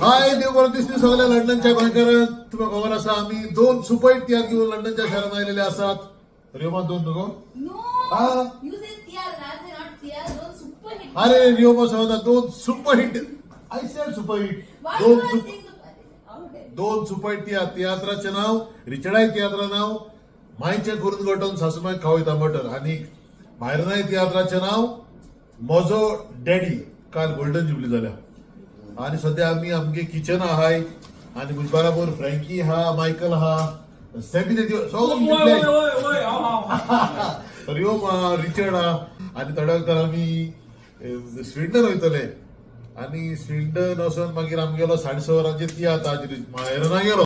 हाय देव बरो दिसली सगळ्या लंडनच्या गोंयकारांक तुका खबर आसा आमी दोन सुपरहिट तियात्र घेवन लंडनच्या शारांत आयलेले आसात रियोमा दोन hit. अरे रियोमा सांगता दोन सुपरहिट आय सेड सुपरहिट दोन. दोन सुपरहिट तियात्र तियात्राचे नाव रिचडाय तियात्रा नाव मायचे करून गोठोवन सासूमाय खावयता मटर. आणि भायरनाय तियात्राचे नाव म्हजो डॅडी. काल गोल्डन जुबली जाल्या आणि सध्या आम्ही आमगे किचन आहाय. आणि बरोबर फ्रँकी हा मायकल हा. सॅमी ते दिवस सगळं वय मिळलंय. वय वय वय हाव, हाव. रिओम हा रिचर्ड. हा आणि थोड्या वेळ आम्ही स्वीडन वयतले आणि स्वीडन वचून मागीर आमगेलो साडे स वरांचेर तियात्र आज माहेरना गेलो